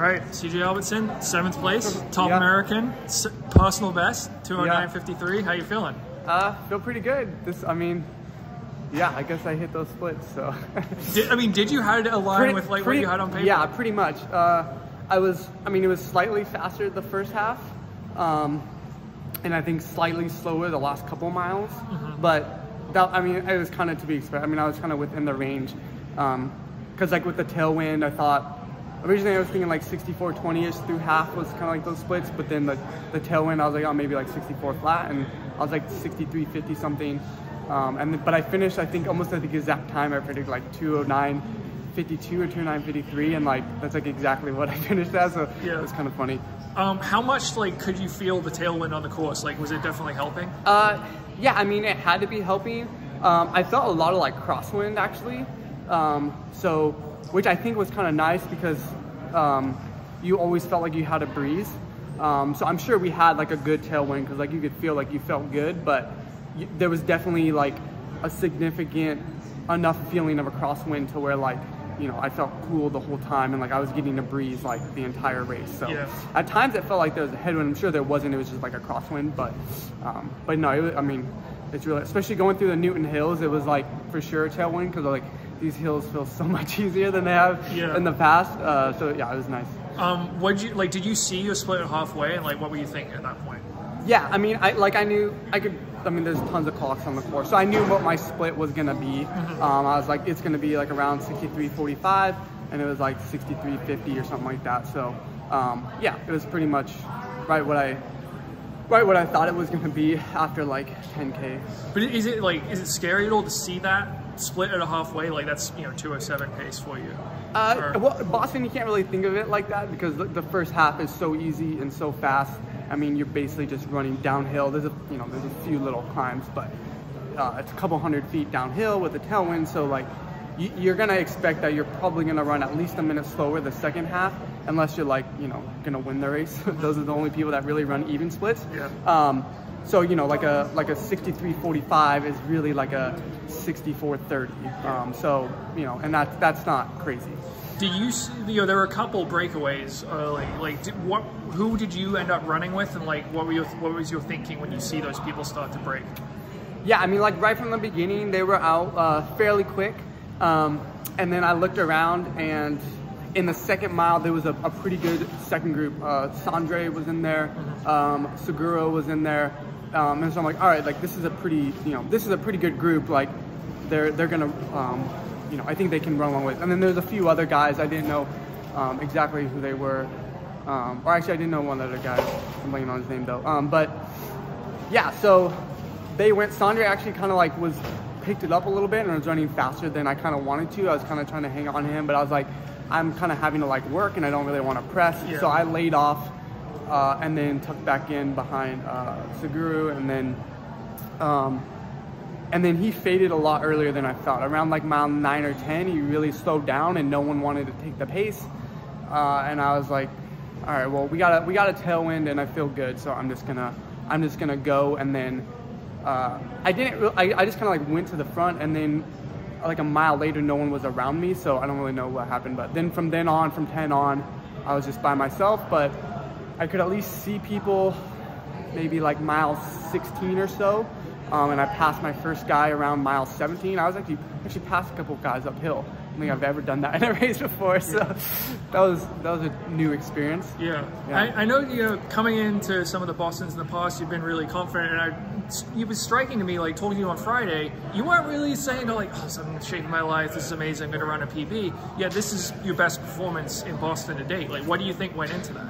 All right, CJ Albertson, seventh place, top. American, personal best, 209.53. How you feeling? Uh, feel pretty good. This, I mean, yeah, I guess I hit those splits. So. Did, I mean, did you had it align Pretty- with like pretty- what you had on paper? Yeah, pretty much. Uh, I was, I mean, it was slightly faster the first half, um, and I think slightly slower the last couple miles. Mm-hmm. But that, I mean, it was kind of to be expected. I mean, I was kind of within the range, because like with the tailwind, I thought. Originally, I was thinking like 64 20ish through half was kind of like those splits, but then the, the tailwind, I was like, oh, maybe like 64 flat, and I was like 63 50 something. Um, and but I finished, I think, almost at the exact time. I predicted like 209 52 or 209 53, and like that's like exactly what I finished as, So Yeah. it was kind of funny. Um, how much like could you feel the tailwind on the course? Like, was it definitely helping? Uh, yeah, I mean, it had to be helping. Um, I felt a lot of like crosswind actually. Um, so, which I think was kind of nice because um, you always felt like you had a breeze. Um, so I'm sure we had like a good tailwind because like you could feel like you felt good, but y there was definitely like a significant enough feeling of a crosswind to where like you know I felt cool the whole time and like I was getting a breeze like the entire race. So Yeah. at times it felt like there was a headwind. I'm sure there wasn't. It was just like a crosswind, but um, but no, it was, I mean, it's really especially going through the Newton Hills. It was like for sure a tailwind because like these hills feel so much easier than they have Yeah. in the past. Uh, so yeah, it was nice. Um, what you like? Did you see you split it halfway, and like, what were you thinking at that point? Yeah, I mean, I like I knew I could. I mean, there's tons of clocks on the course, so I knew what my split was gonna be. Um, I was like, it's gonna be like around 63.45, and it was like 63.50 or something like that. So um, yeah, it was pretty much right what I right what I thought it was gonna be after like 10k. But is it like, is it scary at all to see that split at a halfway? Like, that's you know 207 pace for you. Uh, Or- well, Boston, you can't really think of it like that because the, the first half is so easy and so fast. I mean, you're basically just running downhill. There's a you know there's a few little climbs, but uh, it's a couple hundred feet downhill with a tailwind. So like you, you're gonna expect that you're probably gonna run at least a minute slower the second half, unless you're like you know gonna win the race. Those are the only people that really run even splits. Yeah. Um, so you know, like a like a 63.45 is really like a 64.30. Um, so you know, and that's that's not crazy. Do you, s- you know, there were a couple breakaways early. Like, did, what, who did you end up running with, and like, what were your, what was your thinking when you see those people start to break? Yeah, I mean, like right from the beginning, they were out uh, fairly quick. Um, and then I looked around, and in the second mile, there was a, a pretty good second group. Uh, Sandre was in there, um, Seguro was in there. Um, and so I'm like, all right, like this is a pretty, you know, this is a pretty good group. Like they're they're gonna, um, you know, I think they can run along with. And then there's a few other guys I didn't know um, exactly who they were. Um, or actually, I didn't know one other guy. I'm blanking on his name though. Um, but yeah, so they went. Sandra actually kind of like was picked it up a little bit and was running faster than I kind of wanted to. I was kind of trying to hang on to him, but I was like, I'm kind of having to like work and I don't really want to press. Yeah. So I laid off uh, and then tucked back in behind uh, Seguru and then. Um, and then he faded a lot earlier than I thought. Around like mile nine or ten, he really slowed down, and no one wanted to take the pace. Uh, and I was like, all right, well, we got a we got a tailwind, and I feel good, so I'm just gonna I'm just gonna go. And then uh, I didn't. I, I just kind of like went to the front, and then like a mile later, no one was around me, so I don't really know what happened. But then from then on, from ten on, I was just by myself, but I could at least see people maybe like mile 16 or so. Um, and I passed my first guy around mile 17. I was actually actually passed a couple guys uphill. I think I've ever done that in a race before, so that was that was a new experience. Yeah, Yeah. I, I know you know coming into some of the Boston's in the past, you've been really confident, and I, it was striking to me like talking to you on Friday, you weren't really saying to like, oh, something's shaping my life. This is amazing. I'm going to run a PB. Yeah, this is your best performance in Boston to date. Like, what do you think went into that?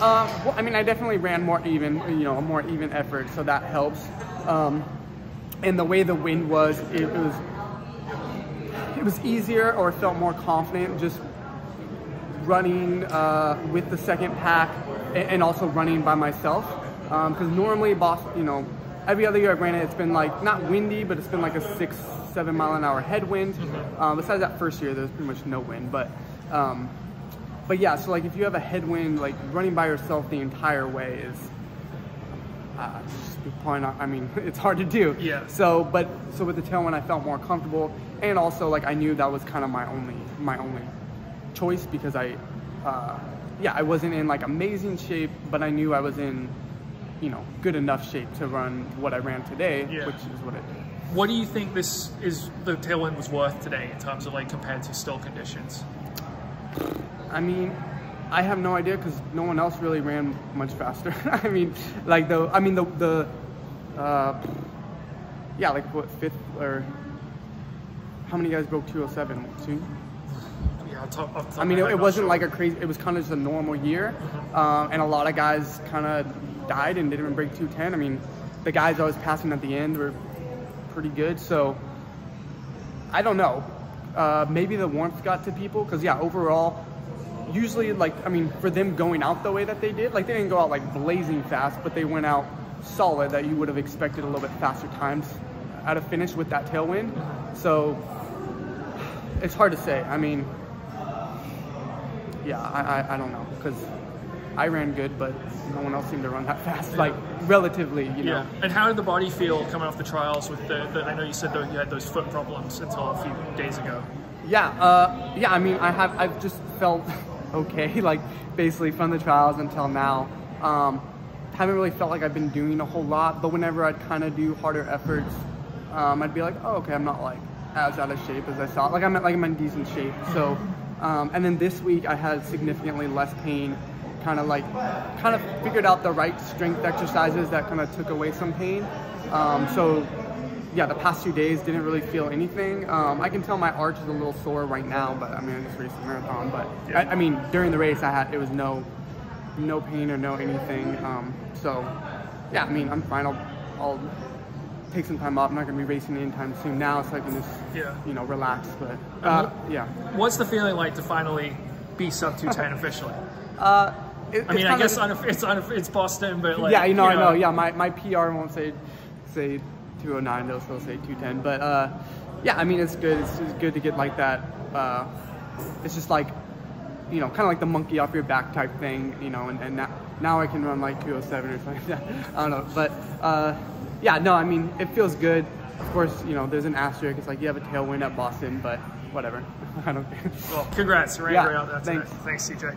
Uh, well, I mean, I definitely ran more even, you know, a more even effort, so that helps. Um, and the way the wind was, it was it was easier or felt more confident just running uh, with the second pack and, also running by myself. Because normally, boss, you know, every other year I've ran it, it's been like not windy, but it's been like a six, seven mile an hour headwind. Um, besides that first year, there's pretty much no wind, but. Um, but yeah, so like if you have a headwind, like running by yourself the entire way is uh, probably not. I mean, it's hard to do. Yeah. So, but so with the tailwind, I felt more comfortable, and also like I knew that was kind of my only my only choice because I uh, yeah, I wasn't in like amazing shape, but I knew I was in, you know, good enough shape to run what I ran today, Yeah. which is what I did. What do you think this is the tailwind was worth today in terms of like compared to still conditions? I mean, I have no idea because no one else really ran much faster. I mean, like the, I mean the the, uh, yeah, like what fifth or how many guys broke 207? Two. Yeah, talk I mean, it, it wasn't like a crazy. It was kind of just a normal year, um, and a lot of guys kind of died and didn't even break 210. I mean, the guys I was passing at the end were pretty good. So I don't know. Uh, maybe the warmth got to people because yeah, overall, usually like I mean, for them going out the way that they did, like they didn't go out like blazing fast, but they went out solid that you would have expected a little bit faster times at a finish with that tailwind. So it's hard to say. I mean, yeah, I, I, I don't know because I ran good, but no one else seemed to run that fast. Like relatively, you know. Yeah. And how did the body feel coming off the trials with the, the I know you said that you had those foot problems until a few days ago. Yeah, uh, yeah. I mean, I have. I've just felt okay, like basically from the trials until now. Um, haven't really felt like I've been doing a whole lot, but whenever I'd kind of do harder efforts, um, I'd be like, oh, okay, I'm not like as out of shape as I thought. Like I'm, like I'm in decent shape. So, um, and then this week I had significantly less pain. Kind of like, kind of figured out the right strength exercises that kind of took away some pain. Um, so yeah, the past two days didn't really feel anything. Um, I can tell my arch is a little sore right now, but I mean, I just raced a marathon. But Yeah. I, I mean, during the race, I had it was no, no pain or no anything. Um, so yeah, I mean, I'm fine. I'll, I'll take some time off. I'm not gonna be racing anytime soon now, so I can just Yeah. you know relax. But uh, yeah, What's the feeling like to finally be sub 210 officially? uh, it, I mean, I guess on it's on it's Boston, but like yeah, you know, I know. Yeah, my, my PR won't say say 209. They'll still say 210. But uh, yeah, I mean, it's good. It's, it's good to get like that. Uh, it's just like you know, kind of like the monkey off your back type thing. You know, and, and now, now I can run like 207 or something like that. I don't know, but uh, yeah, no, I mean, it feels good. Of course, you know, there's an asterisk. It's like you have a tailwind at Boston, but whatever. I don't care. Well, congrats, ran Yeah, out thanks. Thanks, CJ.